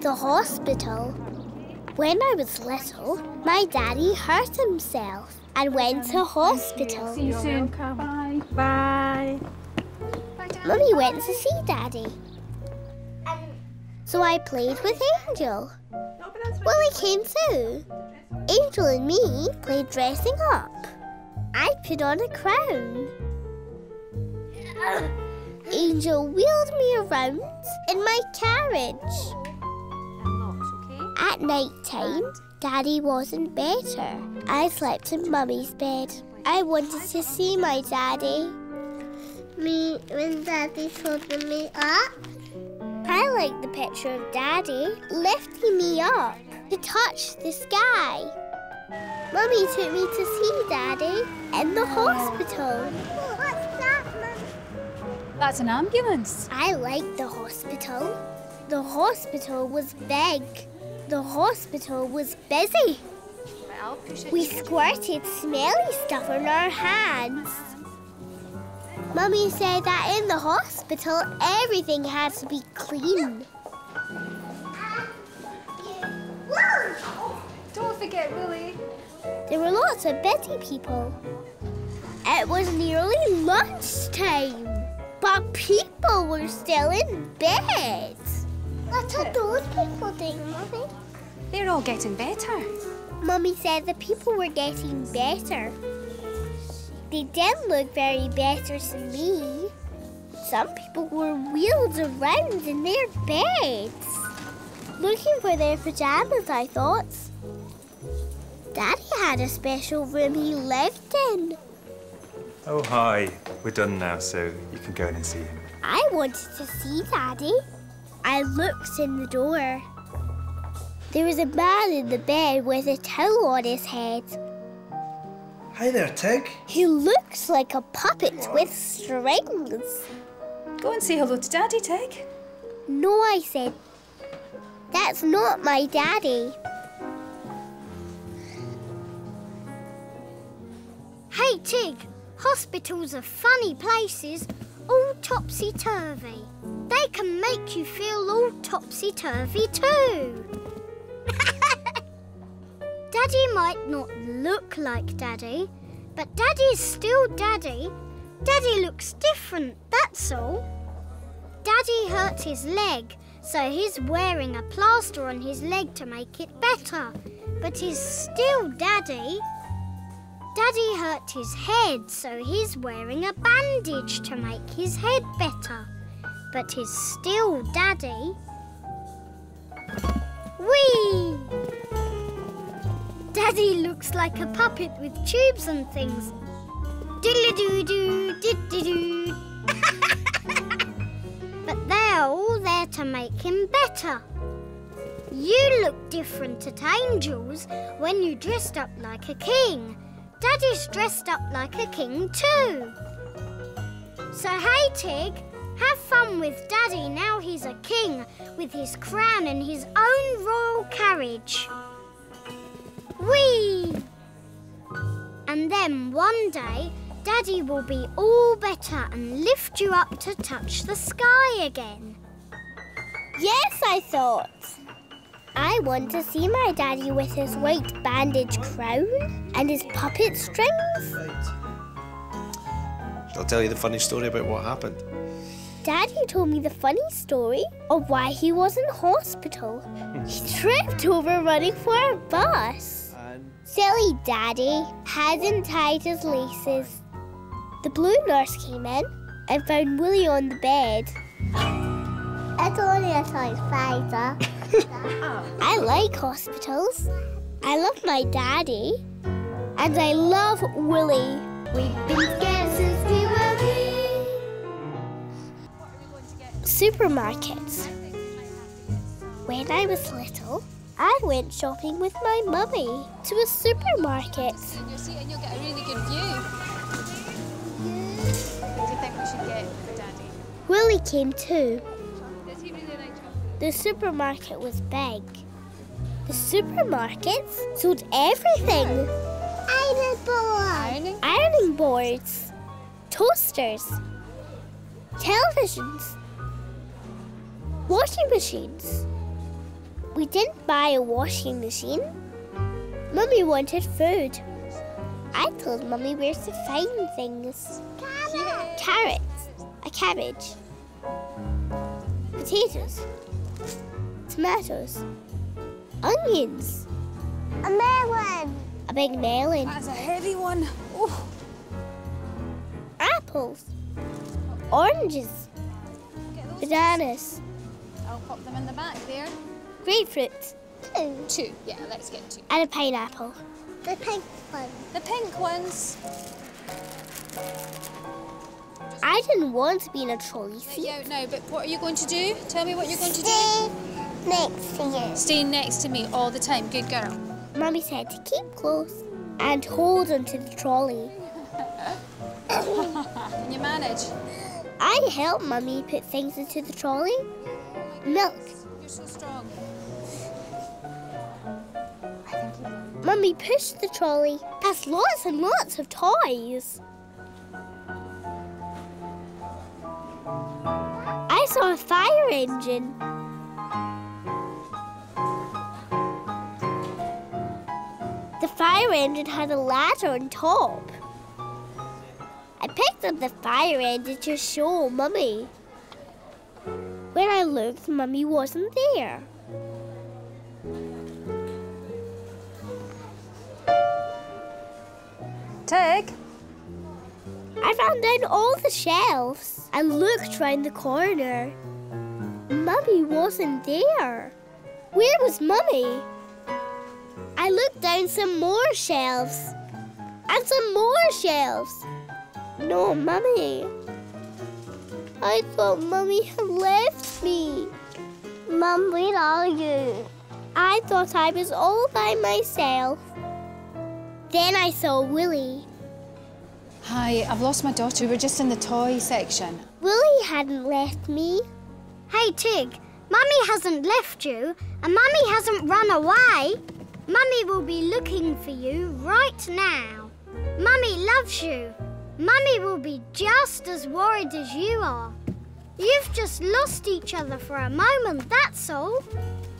the hospital. When I was little, my daddy hurt himself and went to hospital. See you soon. Bye. Bye. Mummy went to see daddy. So I played with Angel. Woolly came too. Angel and me played dressing up. I put on a crown. Angel wheeled me around in my carriage. At night time, Daddy wasn't better. I slept in Mummy's bed. I wanted to see my daddy. Me when Daddy's holding me up? I like the picture of Daddy lifting me up to touch the sky. Mummy took me to see Daddy in the hospital. What's that, Mum? That's an ambulance. I like the hospital. The hospital was big. The hospital was busy. We squirted smelly stuff on our hands. Mummy said that in the hospital everything had to be clean. Don't forget Woolly. There were lots of busy people. It was nearly lunchtime, but people were still in bed. What are those people doing, Mummy? They're all getting better. Mummy said the people were getting better. They didn't look very better to me. Some people were wheeled around in their beds, looking for their pajamas, I thought. Daddy had a special room he lived in. Oh, hi. We're done now, so you can go in and see him. I wanted to see Daddy. I looked in the door. There was a man in the bed with a towel on his head. Hi there, Tig. He looks like a puppet with strings. Go and say hello to Daddy, Tig. No, I said. That's not my daddy. Hey, Tig. Hospitals are funny places, all topsy-turvy. They can make you feel all topsy-turvy too. Daddy might not look like Daddy, but Daddy's still Daddy. Daddy looks different, that's all. Daddy hurt his leg, so he's wearing a plaster on his leg to make it better. But he's still Daddy. Daddy hurt his head, so he's wearing a bandage to make his head better. But he's still Daddy. Whee! Daddy looks like a puppet with tubes and things. Diddly-doo-doo, diddly-doo. but they're all there to make him better. You look different at Angel's when you dressed up like a king. Daddy's dressed up like a king too. So hey, Tig, have fun with Daddy now he's a king with his crown and his own royal carriage. Whee! And then one day, Daddy will be all better and lift you up to touch the sky again. Yes, I thought. I want to see my daddy with his white bandage crown and his puppet strings. I'll tell you the funny story about what happened. Daddy told me the funny story of why he was in hospital. He tripped over running for a bus. Silly Daddy hadn't tied his laces. The blue nurse came in and found Woolly on the bed. It's only a size five, I like hospitals. I love my daddy. And I love Woolly. We've been together since we were wee. Supermarkets. When I was little, I went shopping with my mummy to a supermarket. You'll see and you'll get a really good view. What do you think we should get for Daddy? Woolly came too. Does he really like chocolate? The supermarket was big. The supermarkets sold everything. Ironing boards. Ironing? Ironing boards. Toasters. Televisions. Washing machines. We didn't buy a washing machine. Mummy wanted food. I told Mummy where to find things. Carrots, a cabbage, potatoes, tomatoes, onions, a melon, a big melon, That's a heavy one. Oh, apples, oranges, bananas, I'll pop them in the back there. Grapefruit, Two. Yeah, let's get two. and a pineapple. The pink one. The pink ones. I didn't want to be in a trolley Let seat. you out now, but what are you going to do? Tell me what you're going to do. Stay next to you. Stay next to me all the time. Good girl. Mummy said to keep close and hold onto the trolley. Can you manage? I help Mummy put things into the trolley. Milk. You're so strong. Mummy pushed the trolley past lots and lots of toys. I saw a fire engine. The fire engine had a ladder on top. I picked up the fire engine to show Mummy. When I looked, Mummy wasn't there. I ran down all the shelves and looked round the corner. Mummy wasn't there. Where was Mummy? I looked down some more shelves and some more shelves. No Mummy. I thought Mummy had left me. Mum, where are you? I thought I was all by myself. Then I saw Woolly. Hi, I've lost my daughter. We're just in the toy section. Woolly hadn't left me. Hey, Tig, Mummy hasn't left you, and Mummy hasn't run away. Mummy will be looking for you right now. Mummy loves you. Mummy will be just as worried as you are. You've just lost each other for a moment, that's all.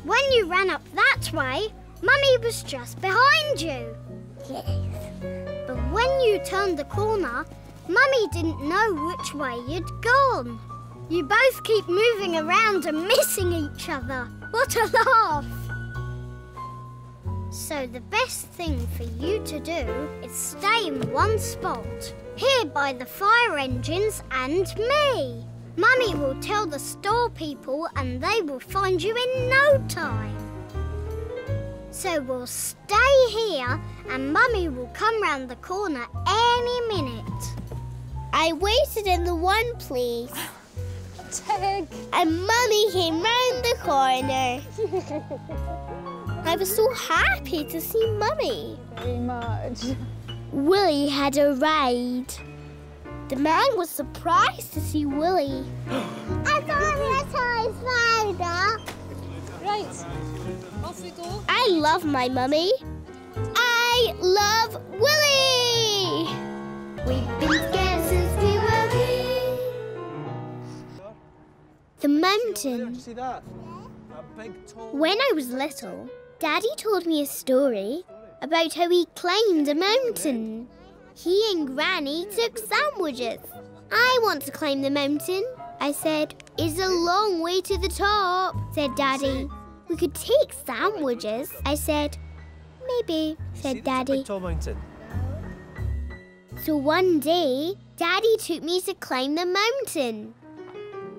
When you ran up that way, Mummy was just behind you. But when you turned the corner, Mummy didn't know which way you'd gone. You both keep moving around and missing each other. What a laugh! So the best thing for you to do is stay in one spot, here by the fire engines and me. Mummy will tell the store people and they will find you in no time. So we'll stay here and Mummy will come round the corner any minute. I waited in the one place, Tig! and Mummy came round the corner. I was so happy to see Mummy. Very much. Woolly had a ride. The man was surprised to see Woolly. I saw a toy spider. Right. Off we go. I love my mummy. I love Woolly. We've been scared since we were wee. The mountain. See that? That big tall. When I was little, Daddy told me a story about how he climbed a mountain. He and Granny took sandwiches. I want to climb the mountain, I said. It's a long way to the top, said Daddy. We could take sandwiches, I said. Maybe, said this Daddy. Big tall mountain. So one day, Daddy took me to climb the mountain.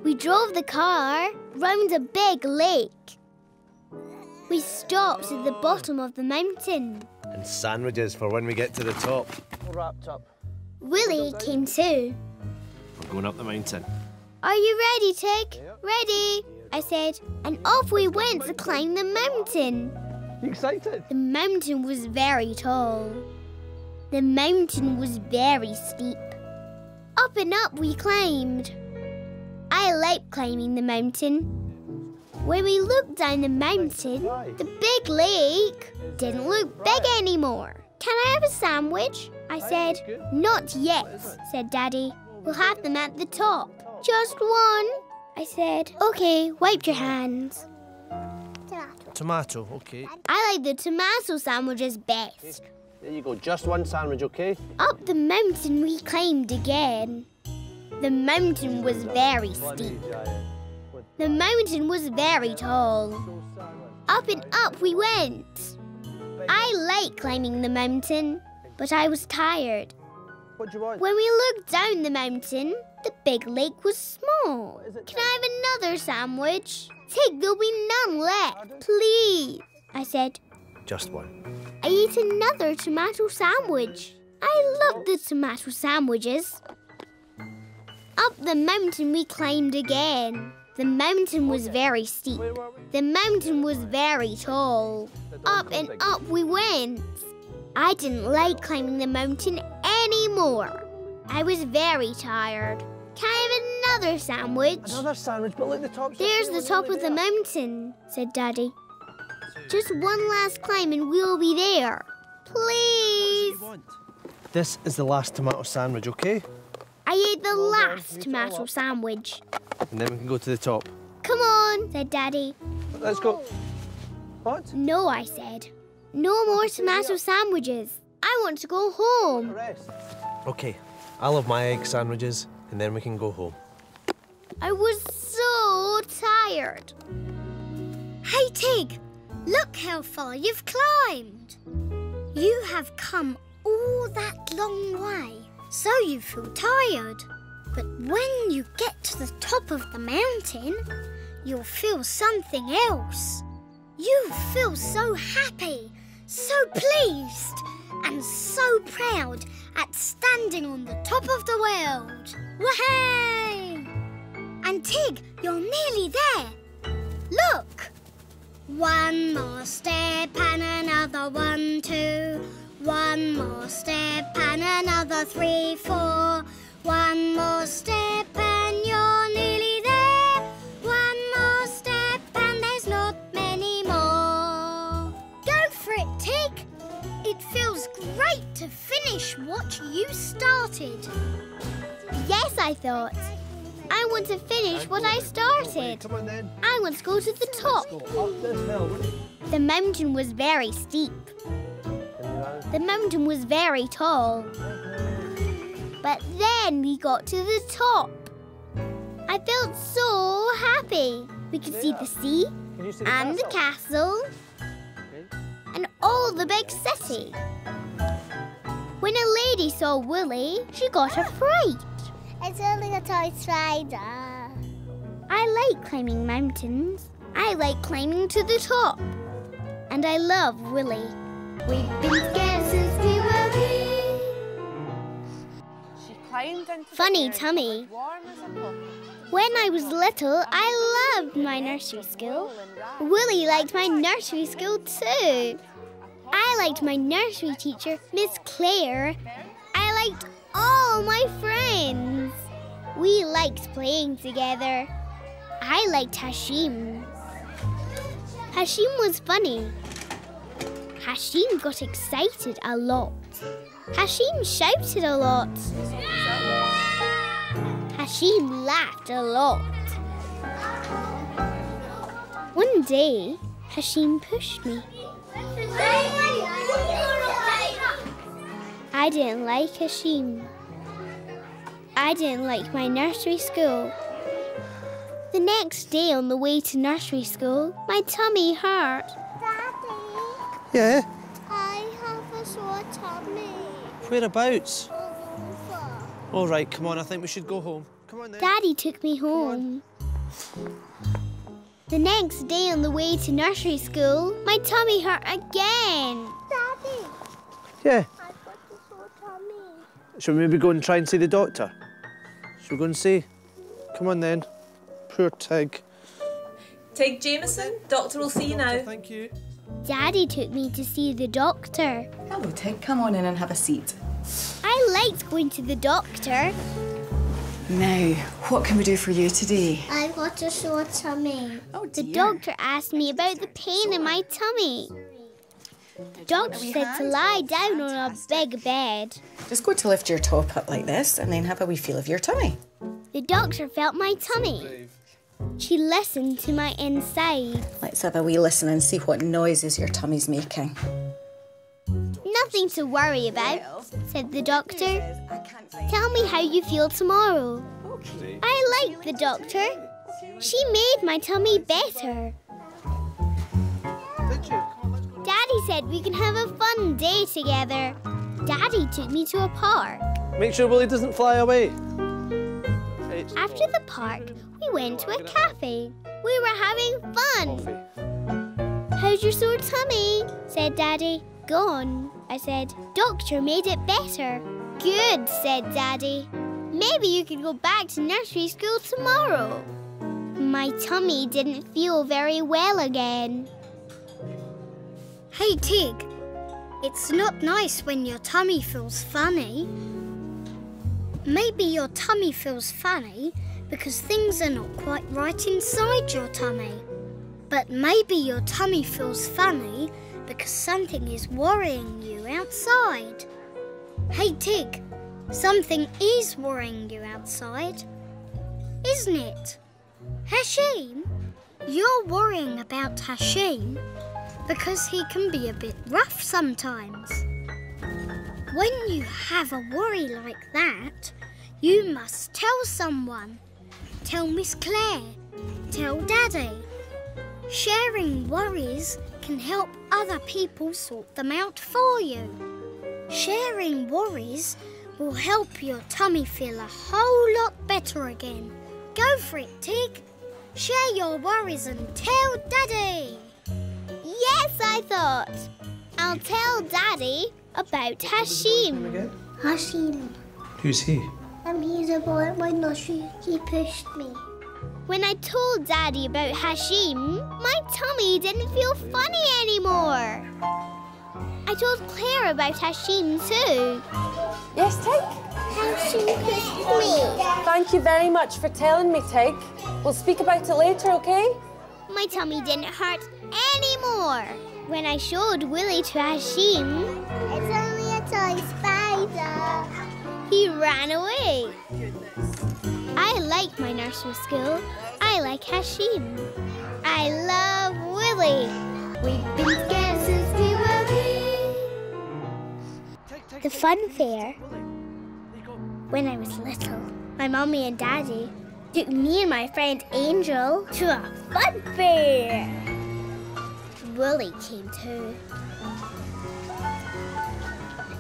We drove the car round a big lake. We stopped at the bottom of the mountain. And sandwiches for when we get to the top. All wrapped up. Woolly came too. We're going up the mountain. Are you ready, Tig? Ready, I said, and off we went to climb the mountain. You excited? The mountain was very tall. The mountain was very steep. Up and up we climbed. I like climbing the mountain. When we looked down the mountain, the big lake didn't look big anymore. Can I have a sandwich? I said. Not yet, said Daddy. We'll have them at the top. Just one. I said. Okay, wipe your hands. Tomato, okay. I like the tomato sandwiches best. There you go, just one sandwich, okay? Up the mountain we climbed again. The mountain was very steep. The mountain was very tall. Up and up we went. I like climbing the mountain, but I was tired. What do you want? When we looked down the mountain, the big lake was small. Can I have another sandwich? Take, there'll be none left. Please, I said. Just one. I ate another tomato sandwich. I love the tomato sandwiches. Up the mountain we climbed again. The mountain was very steep. The mountain was very tall. Up and up we went. I didn't like climbing the mountain anymore. I was very tired. Can I have another sandwich? Another sandwich, but look, the top's There's the top of the mountain, said Daddy. Just one last climb and we'll be there. Please. This is the last tomato sandwich, okay? I ate the last tomato sandwich. And then we can go to the top. Come on, said Daddy. Let's go. What? No, I said. No more tomato sandwiches. I want to go home. Okay, I'll have my egg sandwiches, and then we can go home. I was so tired. Hey, Tig, look how far you've climbed. You have come all that long way, so you feel tired. But when you get to the top of the mountain, you'll feel something else. You feel so happy, so pleased, and so proud at standing on the top of the world. Wahey! And Tig, you're nearly there. Look! One more step and another one, two. One more step and another three, four. One more step and you're nearly great to finish what you started. Yes, I thought. I want to finish what I started. Come on then. I want to go to the top. Go up this hill. The mountain was very steep. The mountain was very tall. But then we got to the top. I felt so happy. We could see the sea Can you see the and the castle and all the big city. When a lady saw Woolly, she got a fright. It's only a toy spider. I like climbing mountains. I like climbing to the top. And I love Woolly. We've been scared since we were wee. She climbed into Funny the air, tummy. warm as a. When I was little, I loved my nursery school. Woolly liked my nursery school too. I liked my nursery teacher, Miss Claire. I liked all my friends. We liked playing together. I liked Hashim. Hashim was funny. Hashim got excited a lot. Hashim shouted a lot. Hashim laughed a lot. One day, Hashim pushed me. I didn't like Hashim. I didn't like my nursery school. The next day on the way to nursery school, my tummy hurt. Daddy, Yeah? I have a sore tummy. Whereabouts? All right, come on, I think we should go home. Come on then. Daddy took me home. The next day on the way to nursery school, my tummy hurt again. Daddy, Yeah. I've got a sore tummy. Shall we maybe go and try and see the doctor? Shall we go and see? Come on then. Poor Tig. Tig Jameson, doctor will see you now. Thank you. Daddy took me to see the doctor. Hello, Tig. Come on in and have a seat. I liked going to the doctor. Now, what can we do for you today? I've got a sore tummy. Oh, The doctor asked me about the pain in my tummy. The doctor said to lie down on a big bed. Just go to lift your top up like this and then have a wee feel of your tummy. The doctor felt my tummy. She listened to my inside. Let's have a wee listen and see what noises your tummy's making. Nothing to worry about, said the doctor. Tell me how you feel tomorrow. I like the doctor. She made my tummy better. Daddy said we can have a fun day together. Daddy took me to a park. Make sure Woolly doesn't fly away. After the park, we went to a cafe. We were having fun. How's your sore tummy? said Daddy. Gone, I said. Doctor made it better. Good, said Daddy. Maybe you could go back to nursery school tomorrow. My tummy didn't feel very well again. Hey, Tig. It's not nice when your tummy feels funny. Maybe your tummy feels funny because things are not quite right inside your tummy. But maybe your tummy feels funny because something is worrying you outside. Hey, Tig, something is worrying you outside, isn't it? Hashim, you're worrying about Hashim because he can be a bit rough sometimes. When you have a worry like that, you must tell someone. Tell Miss Claire. Tell Daddy. Sharing worries can help other people sort them out for you. Sharing worries will help your tummy feel a whole lot better again. Go for it, Tig. Share your worries and tell Daddy. Yes, I thought. I'll tell Daddy about Hashim. Hashim. Who's he? Um, he's a boy at my nursery. He pushed me. When I told Daddy about Hashim, my tummy didn't feel funny anymore. I told Claire about Hashim too. Yes, Tig? Hashim pushed me. Thank you very much for telling me, Tig. We'll speak about it later, okay? My tummy didn't hurt anymore. When I showed Woolly to Hashim, It's only a toy spider. he ran away. I like my nursery school. I like Hashim. I love Woolly. We've been together since we were wee. The fun fair. When I was little, my mommy and daddy took me and my friend Angel to a fun fair. Woolly came too.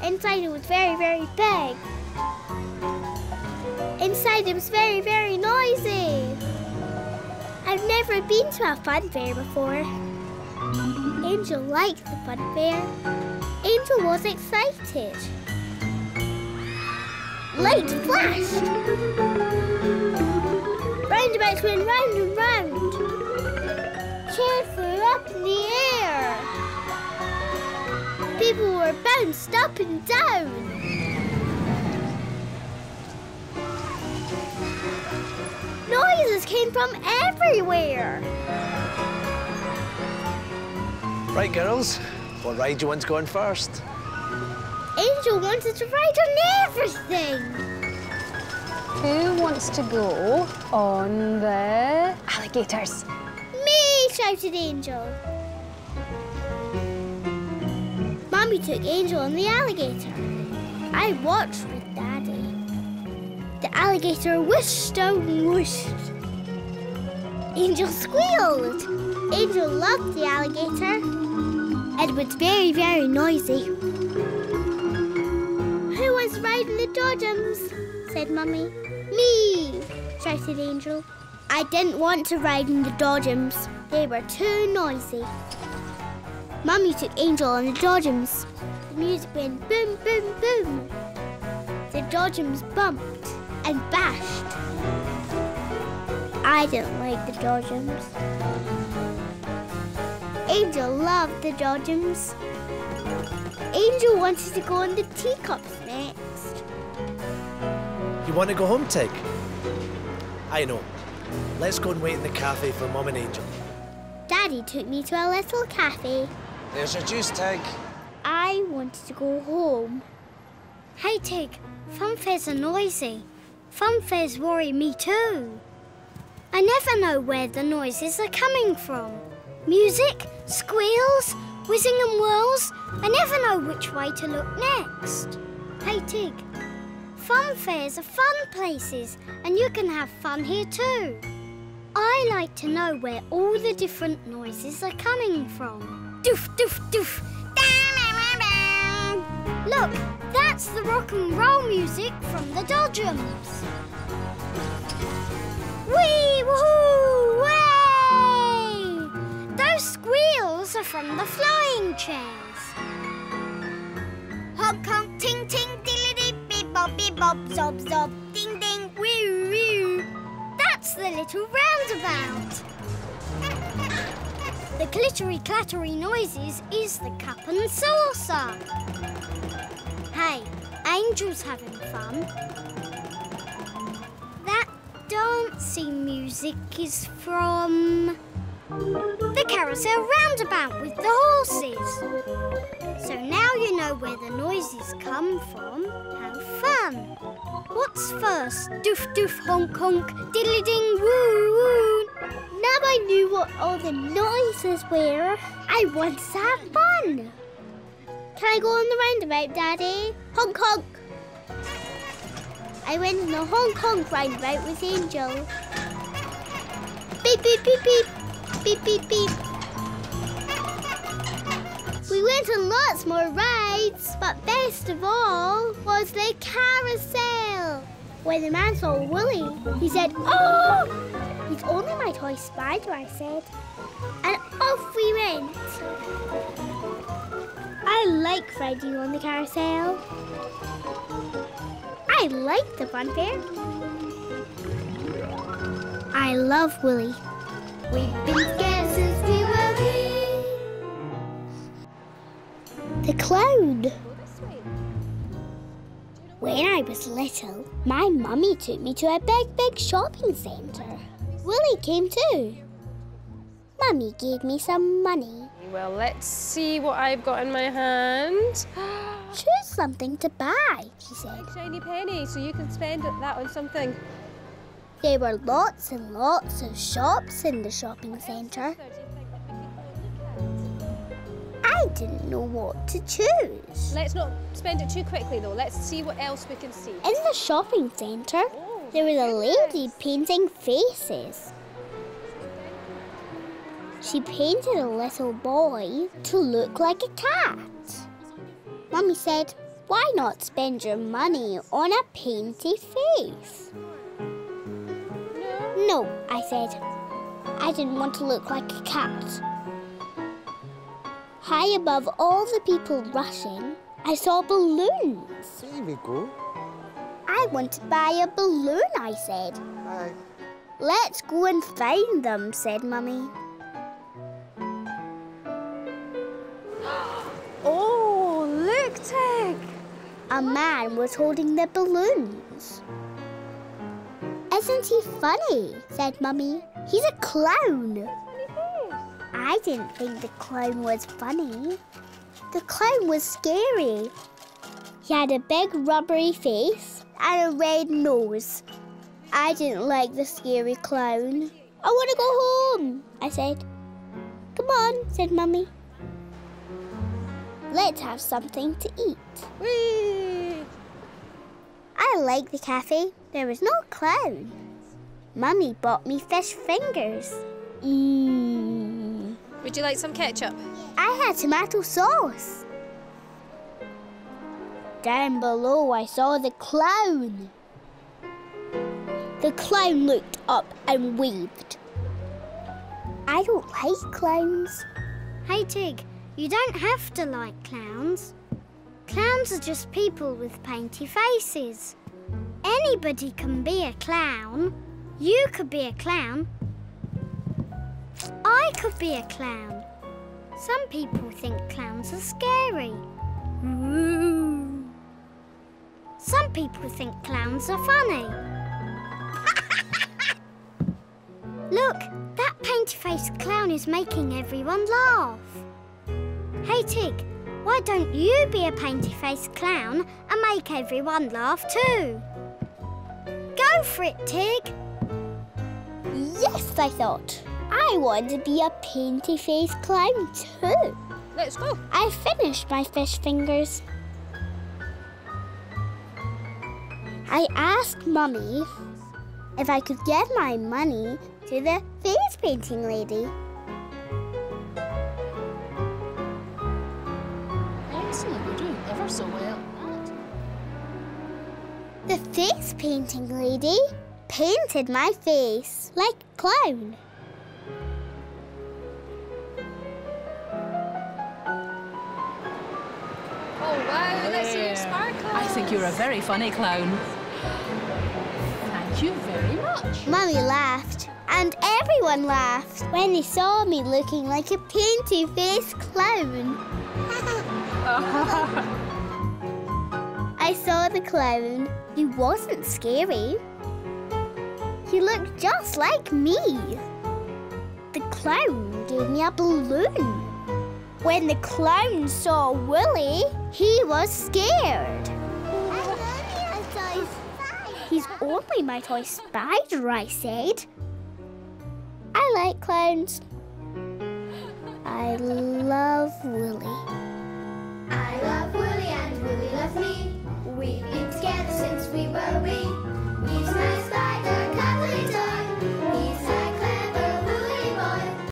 Inside it was very, very big. Inside it was very, very noisy. I've never been to a fun fair before. Angel liked the fun fair. Angel was excited. Light flashed. Roundabouts went round and round. Chairs flew up in the air. People were bounced up and down. Noises came from everywhere. Right, girls. What ride do you want to go on first? Angel wanted to ride on everything. Who wants to go on the alligators? Me, shouted Angel. Mummy took Angel on the alligator. I watched with Daddy. The alligator whooshed and whooshed. Angel squealed. Angel loved the alligator. It was very, very noisy. Who was riding the dodgems? said Mummy. Me, shouted Angel. I didn't want to ride in the dodgems. They were too noisy. Mummy took Angel on the dodgems. The music went boom, boom, boom. The dodgems bumped and bashed. I didn't like the dodgems. Angel loved the dodgems. Angel wanted to go on the teacups next. You want to go home, Tig? I know. Let's go and wait in the cafe for Mum and Angel. Daddy took me to a little cafe. There's your juice, Tig. I wanted to go home. Hey, Tig. Fun fairs are noisy. Fun fairs worry me too. I never know where the noises are coming from. Music, squeals, whizzing and whirls. I never know which way to look next. Hey, Tig. Fun fairs are fun places, and you can have fun here too. I like to know where all the different noises are coming from. Doof, doof, doof. Look, that's the rock and roll music from the Dodgems. Wee woohoo! Way! Those squeals are from the flying chairs. Honk honk, ting ting, dilly dee, beep bop, beep bop, zob zob, ding ding, wee wee. That's the little roundabout. The glittery clattery noises is the cup and saucer. Hey, Angel's having fun. That music is from the carousel roundabout with the horses. So now you know where the noises come from. Have fun. What's first? Doof doof honk honk diddly ding woo woo. Now I knew what all the noises were. I want to have fun. Can I go on the roundabout, Daddy? Honk honk. I went on the honk honk roundabout with Angel. Beep beep beep beep. Beep beep beep. We went on lots more rides, but best of all was the carousel. When the man saw Woolly, he said, Oh! He's only my toy spider, I said. And off we went. I like riding on the carousel. I like the fun fair. I love Woolly. We've been scared since we were wee. The clown. When I was little, my mummy took me to a big, big shopping centre. Woolly came too. Mummy gave me some money. Well, let's see what I've got in my hand. Choose something to buy, she said. Shiny penny, so you can spend that on something. There were lots and lots of shops in the shopping centre. I didn't know what to choose. Let's not spend it too quickly, though. Let's see what else we can see. In the shopping centre, oh, there was a lady painting faces. She painted a little boy to look like a cat. Mummy said, Why not spend your money on a painty face? No, I said. I didn't want to look like a cat. High above all the people rushing, I saw balloons. Go. I want to buy a balloon, I said. Aye. Let's go and find them, said Mummy. A man was holding the balloons. Isn't he funny? said Mummy. He's a clown. I didn't think the clown was funny. The clown was scary. He had a big rubbery face and a red nose. I didn't like the scary clown. I want to go home, I said. Come on, said Mummy. Let's have something to eat. Whee! I like the cafe. There was no clown. Mummy bought me fish fingers. Mmm. Would you like some ketchup? I had tomato sauce. Down below, I saw the clown. The clown looked up and waved. I don't like clowns. Hey, Tig, you don't have to like clowns. Clowns are just people with painty faces. Anybody can be a clown. You could be a clown. I could be a clown. Some people think clowns are scary. Some people think clowns are funny. Look, that painty-faced clown is making everyone laugh. Hey, Tig, why don't you be a painty-faced clown and make everyone laugh too? Go for it, Tig. Yes, I thought. I want to be a painty face clown too. Let's go. I finished my fish fingers. I asked Mummy if I could give my money to the face painting lady. Excellent, you're doing ever so well. The face painting lady painted my face like a clown. Oh, wow, let's see your sparkle. I think you're a very funny clown. Thank you very much. Mummy laughed, and everyone laughed when they saw me looking like a painty face clown. I saw the clown. He wasn't scary. He looked just like me. The clown gave me a balloon. When the clown saw Woolly, he was scared. He's only my toy spider, I said. I like clowns. I love Woolly. I love Woolly and Woolly loves me. We've been together since we were wee. He's my